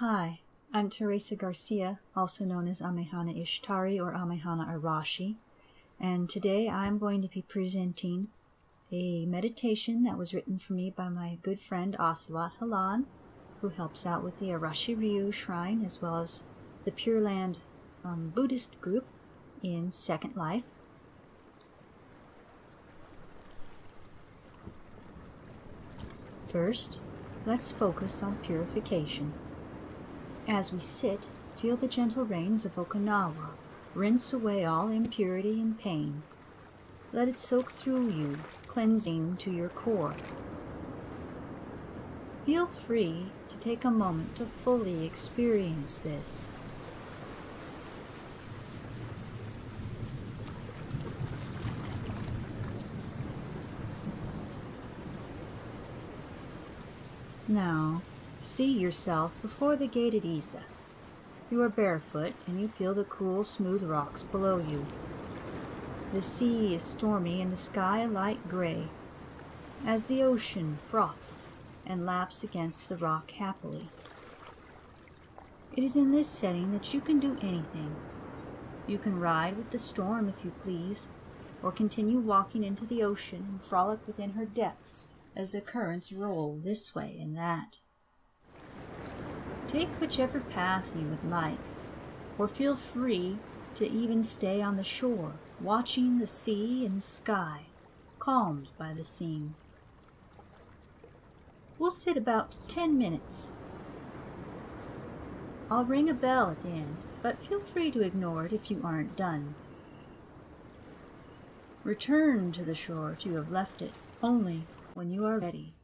Hi, I'm Teresa Garcia, also known as Amehana Ishtari or Amehana Arashi, and today I'm going to be presenting a meditation that was written for me by my good friend Oscelot Haalan, who helps out with the Arashi Ryu Shrine as well as the Pure Land um, Buddhist group in Second Life. First, let's focus on purification. As we sit, feel the gentle rains of Okinawa rinse away all impurity and pain. Let it soak through you, cleansing to your core. Feel free to take a moment to fully experience this. Now, see yourself before the gate at Ise. You are barefoot and you feel the cool, smooth rocks below you. The sea is stormy and the sky a light gray, as the ocean froths and laps against the rock happily. It is in this setting that you can do anything. You can ride with the storm if you please, or continue walking into the ocean and frolic within her depths as the currents roll this way and that. Take whichever path you would like, or feel free to even stay on the shore, watching the sea and sky, calmed by the scene. We'll sit about ten minutes. I'll ring a bell at the end, but feel free to ignore it if you aren't done. Return to the shore if you have left it, only when you are ready.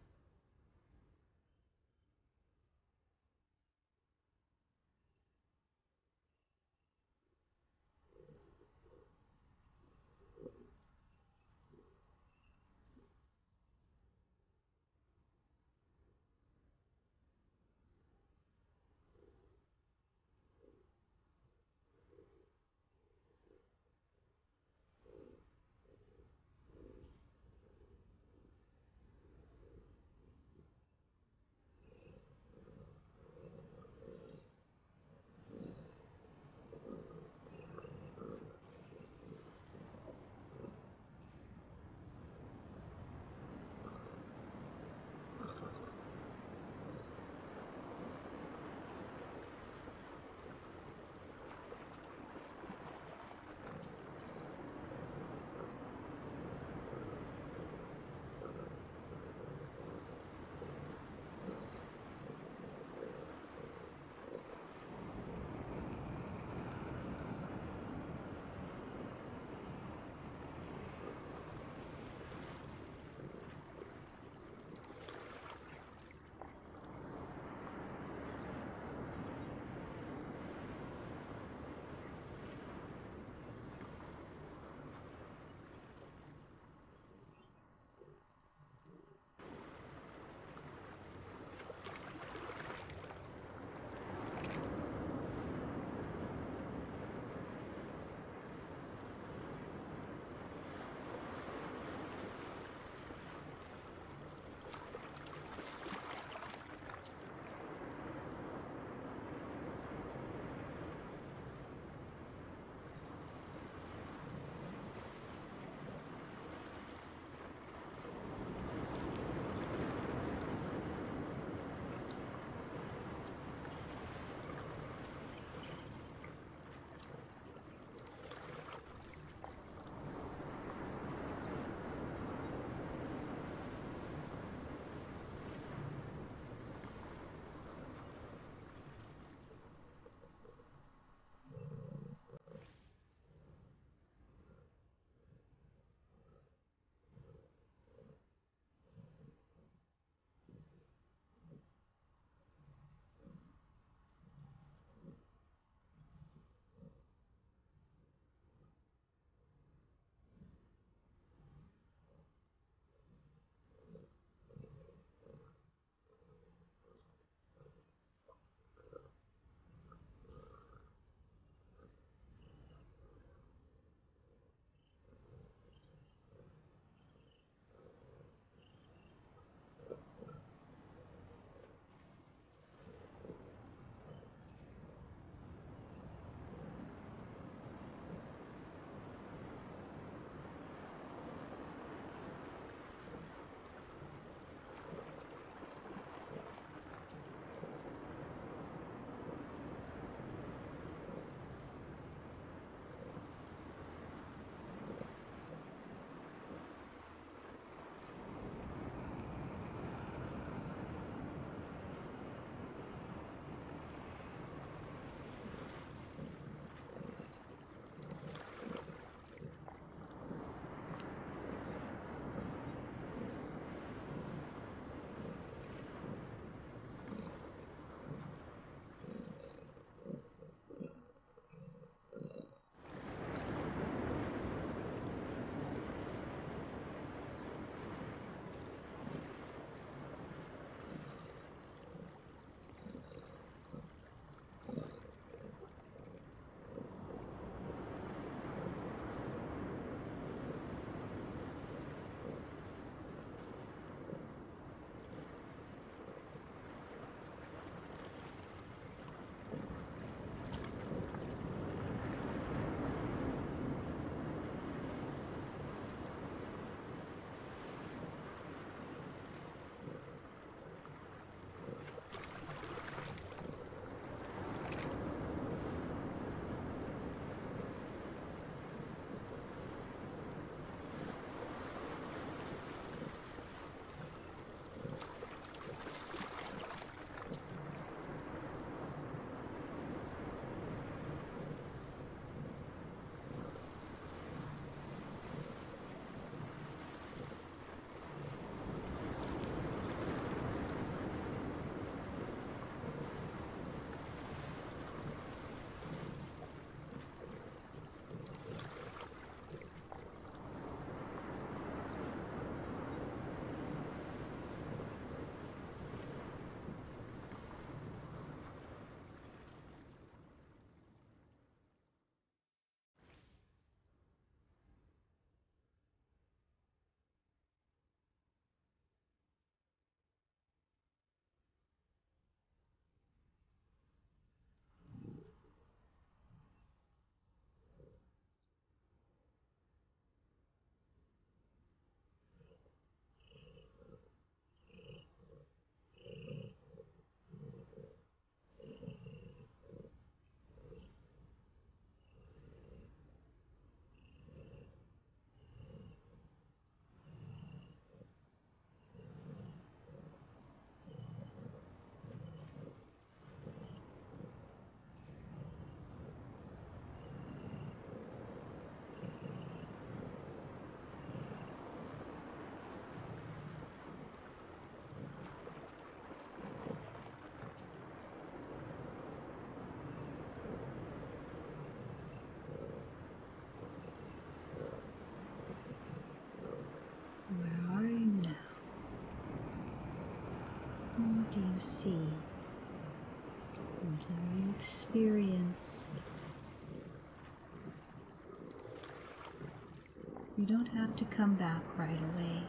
You don't have to come back right away,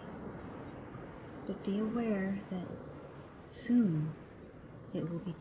but be aware that soon it will be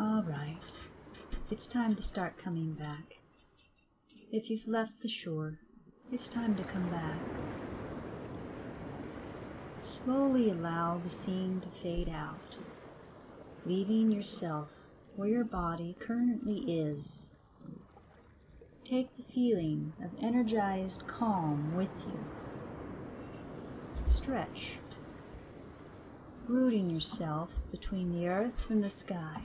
All right. It's time to start coming back. If you've left the shore, it's time to come back. Slowly allow the scene to fade out, leaving yourself where your body currently is. Take the feeling of energized calm with you. Stretched, rooting yourself between the earth and the sky.